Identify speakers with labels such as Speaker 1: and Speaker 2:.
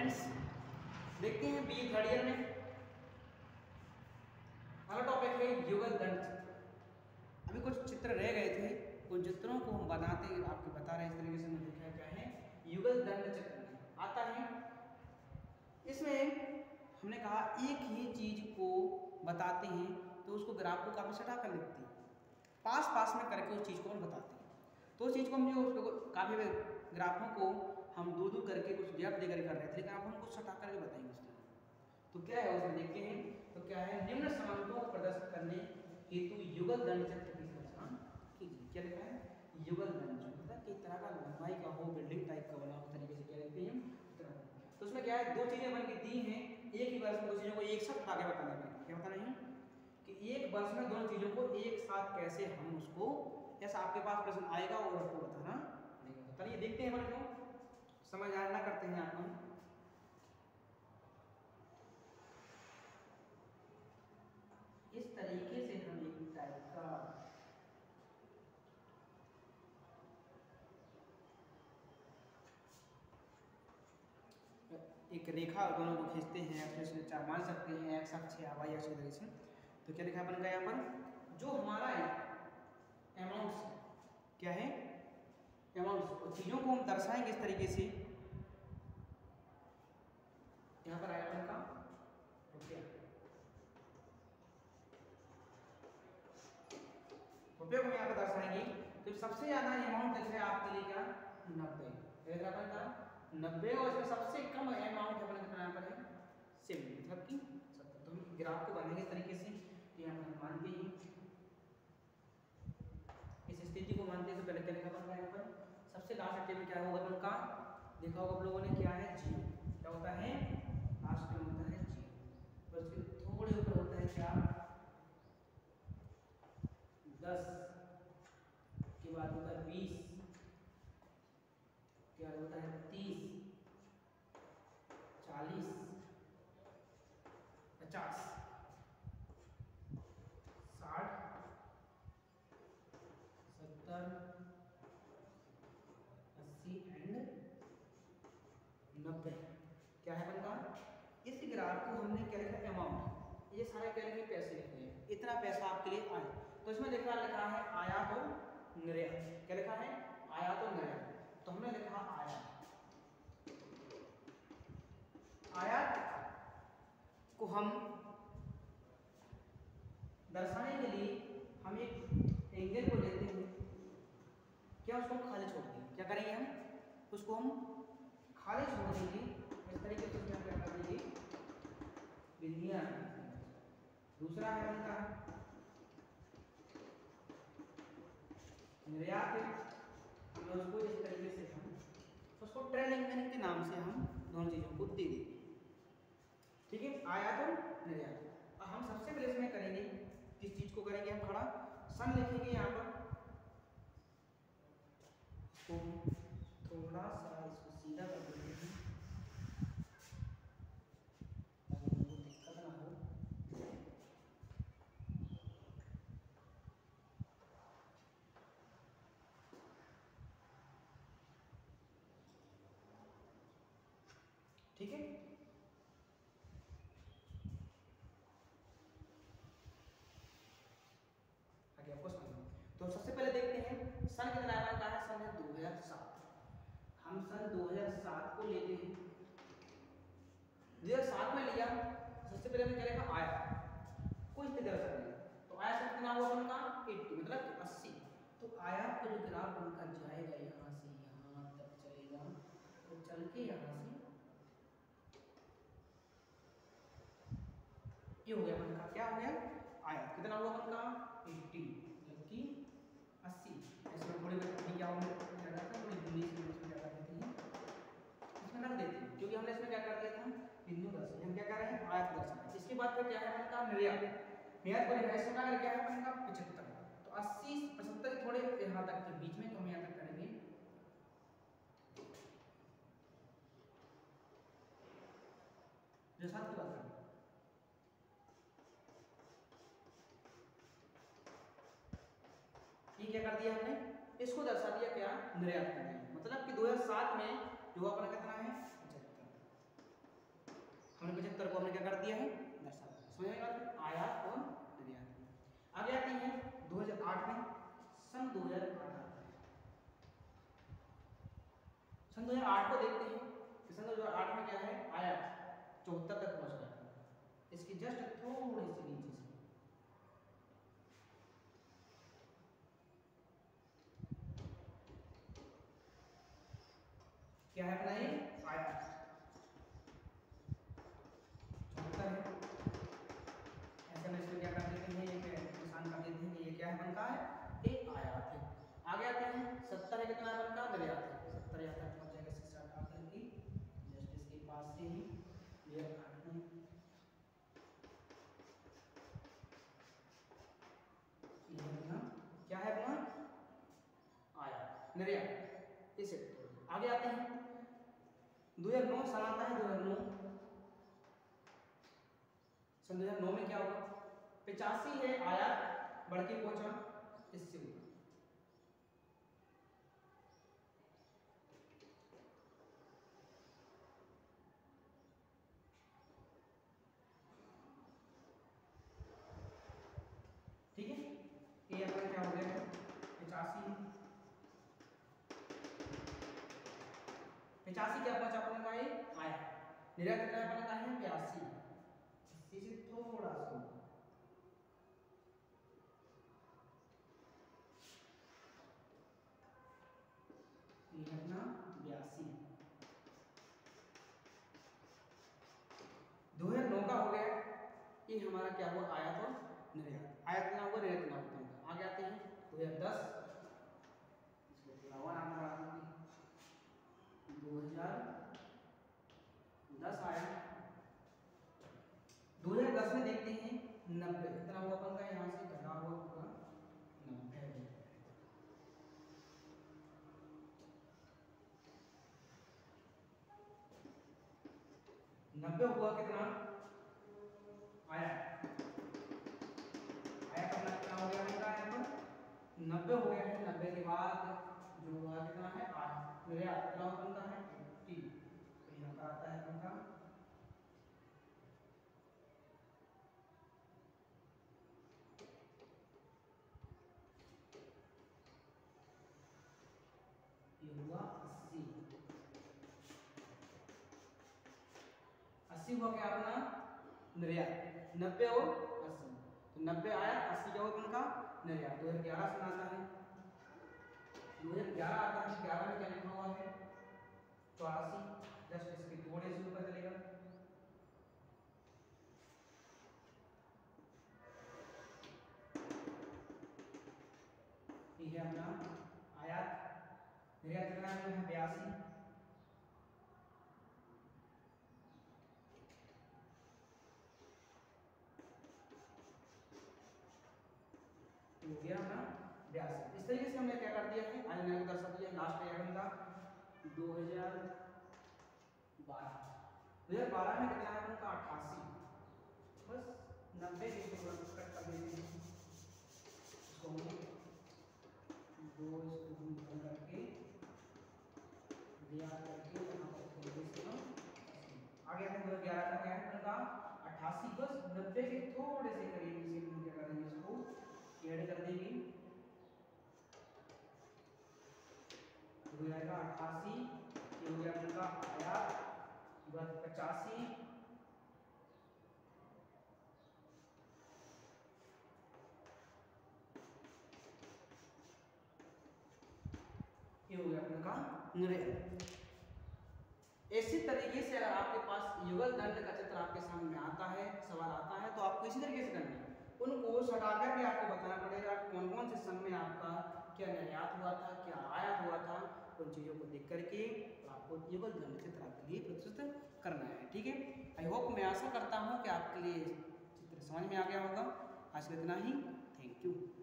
Speaker 1: Students देखते हैं B third year में। अगला टॉपिक है युगल दंड अभी कुछ चित्र रह गए थे उन चित्रों को हम बनाते आपको बता रहे हैं इस तरीके से मैं लिखा क्या है। युगल दंड चित्र। आता है। इसमें हमने कहा एक ही चीज़ को बताते हैं तो उसको ग्राफ को काफ़ी सटा कर लिखते हैं। पास पास में करके उस चीज़ को हम बताते हैं। तो उस चीज़ को हम जो काफ़ी ग्राफों को हम दूर दूर करके कुछ गैप देकर कर रहे थे, लेकिन आप हम कुछ करके बताएँगे उसको तो क्या है, उसमें देखते हैं तो क्या है, निम्न समानताओं को प्रदर्शित करने हेतु युगल दंड चक्र की रचना कीजिए। क्या लिखा है? युगल दंड मतलब किस तरह का लंबाई का हो, बिल्डिंग टाइप का बना उस तरीके से क्या लिखते हैं तो उसमें क्या है, दो चीज़ें बन के दी हैं, एक ही वर्ष में दो चीज़ों को एक साथ आगे बताना है क्या बताना है कि एक वर्ष में दोनों चीज़ों को एक साथ कैसे हम उसको ऐसा आपके पास प्रश्न आएगा और आपको बताना पड़ेगा। तो चलिए देखते हैं बच्चों समझ आना करते हैं आप हम। इस तरीके से हम एक टाइप का एक रेखा दोनों को खींचते हैं फिर उसमें चार मान सकते हैं एक्स अक्ष या वाई अक्ष से तो क्या लिखा बन गया यहाँ पर? जो हमारा अमाउंट्स क्या है? अमाउंट्स चीज़ों को हम दर्शाएँगे इस तरीके से। यहाँ पर आया का रुपया को यहाँ पर दर्शाएँगे तो सबसे ज़्यादा अमाउंट जैसे आपके लिए क्या? नब्बे। नब्बे, और इसमें सबसे कम अमाउंट अपने यहाँ पर है? सेवन मतलब कि सत्तर। तो ग्राफ को बनाएँगे इस तरीके से तो यहाँ पर मानते हैं। इस स्थिति को मानते हैं तो पहले क्या लिखा बन है यहाँ पर? लास्ट स्टेप में क्या होगा का? देखा होगा आप लोगों ने क्या है? जी क्या होता है? लास्ट में होता है जी थोड़े ऊपर होता है क्या? दस। के बाद होता है बीस। होता है तीस। चालीस। पचास। साठ। सत्तर अस्सी एंड नब्बे। क्या है बनता इस ग्राफ को हमने क्या लिखा? अमाउंट ये सारे क्या लिखे पैसे लिखे हैं। इतना पैसा आपके लिए आए तो इसमें लिखा लिखा है आया तो निर्यात क्या लिखा है? आया तो निर्यात तो हमने लिखा आयात आयात को हम दर्शाने के लिए हम एक एंगल को लेते हैं। क्या उसको हम खाली छोड़ते देंगे? क्या करेंगे हम? उसको हम खाली छोड़ देंगे। इस तरीके से क्या कर देंगे बिंदियाँ दूसरा है उनका। निर्यात उसको इस तरीके से हम उसको ट्रेनिंग के नाम से हम दोनों चीज़ों को दे देंगे। ठीक है? आया तो निर्यात हम सबसे पहले इसमें करेंगे, किस चीज़ को करेंगे हम? खड़ा। सन लिखेंगे यहाँ पर। तो थोड़ा सा इसको सीधा कर देते हैं दिक्कत ना हो ठीक है? आगे आपको समझ तो सबसे पहले देखते हैं, सन कितना आया का है सन? है 2007 हम सन 2007 को लेते हैं। 2007 में लिया, सबसे पहले हमने क्या लिखा? आया। कोई स्थिति दर्शा दिया तो आया से कितना हुआ उनका 80 मतलब 80 तो आया का जो ग्राफ उनका जाएगा यहाँ से यहाँ तक चलेगा। तो चल के यहाँ से ये हो गया अपन का, क्या हो गया? आया। कितना हुआ अपन का? 80 जबकि 80 ऐसे में थोड़ी बहुत क्या होंगे? क्या करते हैं थोड़ी से इसमें क्या कर देते हैं। इसमें रख देते हैं, क्योंकि हमने इसमें क्या कर दिया था? बिंदु दर्शन हम क्या कर रहे हैं? आयत दर्शन इसके बाद फिर क्या है अपन का? निर्यात। निर्यात को लिखा इसका क्या है अपन का? 75 तो 80 75 के थोड़े यहाँ तक के बीच में तो हम यहाँ करेंगे जो साथ की बात करें ये क्या कर दिया हमने। इसको दर्शा दिया क्या? निर्यात कर दिया। मतलब कि 2007 में जो अपना कितना है? हमने पचहत्तर को हमने क्या कर दिया है? दर्शा समझ में बात? आयात और निर्यात। आगे आती है 2008 में, सन 2008 सन 2008 को देखते हैं कि सन 2008 में क्या है? आयात। चौहत्तर तक पहुँच गया। इसकी जस्ट थोड़ी सी नीचे। से क्या है अपना ये आयात चौहत्तर है ऐसे में इसमें क्या कर देते हैं ये निशान कर देते हैं कि ये क्या है बनका है ये आयात है आगे आते हैं सत्तर है कितना है बनका निर्यात है सत्तर यहाँ तक पहुँच जाएगा सिक्स आठ की जस्ट इसके पास से ही ये काटते हैं ये अपना क्या है अपना आयात निर्यात इसे आगे आते हैं दो हज़ार नौ साल आता है दो हज़ार नौ सन नौ में क्या होगा? पिचासी है आयात, बढ़ के पहुँचा इससे ठीक है? ये अपना क्या हो गया? पिचासी। पिचासी क्या पहुँचा आया निर्यात कितना का है? प्यासी है अपना बयासी दो हज़ार नौ का हो गया। ये हमारा क्या हुआ? आयात और निर्यात आयात ना हुआ निर्यात ना होता आगे आते हैं। दो हज़ार दस इसको थोड़ा और आगे बढ़ा देंगे दो हज़ार दस आया दो हज़ार दस में देखते हैं नब्बे कितना हुआ अपन का यहाँ से घटा हुआ पूरा नब्बे नब्बे हुआ कितना? आया। आया करना कितना हो गया अपना यहाँ पर? नब्बे हो गया है। नब्बे के बाद जो हुआ कितना है? आठ। मेरे कितना बनता है टी तो यहाँ पर आता है बनता ये हुआ अस्सी अस्सी हुआ क्या अपना? निर्यात नब्बे और अस्सी। तो नब्बे आया, अस्सी क्या हुआ उनका निर्यात दो हज़ार ग्यारह सन आता है दो हज़ार ग्यारह आता है ग्यारह में क्या लिखा हुआ है? चौरासी। जस्ट इसके थोड़े से ऊपर चलेगा। ये है अपना। आयात निर्यात कितना है? बयासी हो गया अपना बयासी इस तरीके से हमने क्या कर दिया है आज मैंने दर्शा दिया लास्ट ईयर का दो हज़ार बारह दो हज़ार बारह में कितना है? उनका अट्ठासी बस नब्बे के कट कर देते हैं। इसको दो इसको करके दिया करके यहाँ पर थोड़ी सी हम आगे हम दो ग्यारह का क्या है? उनका अट्ठासी बस नब्बे के थोड़े से करीब इसे हम क्या करेंगे इसको ऐड कर देंगे। हो जाएगा अट्ठासी हो आयात बस पचासी। ये हो गया उनका निर्णय इसी तरीके से अगर आपके पास युगल दंड का चित्र आपके सामने आता है, सवाल आता है तो आपको इसी तरीके से करना है। उनको हटाकर भी आपको बताना पड़ेगा कौन कौन से सन में आपका क्या निर्यात हुआ था, क्या आयात हुआ था। उन चीज़ों को देख करके तो आपको युगल दंड चित्र आपके लिए प्रस्तुत करना है, ठीक है? आई होप मैं आशा करता हूँ कि आपके लिए चित्र समझ में आ गया होगा। आज इतना ही। Thank you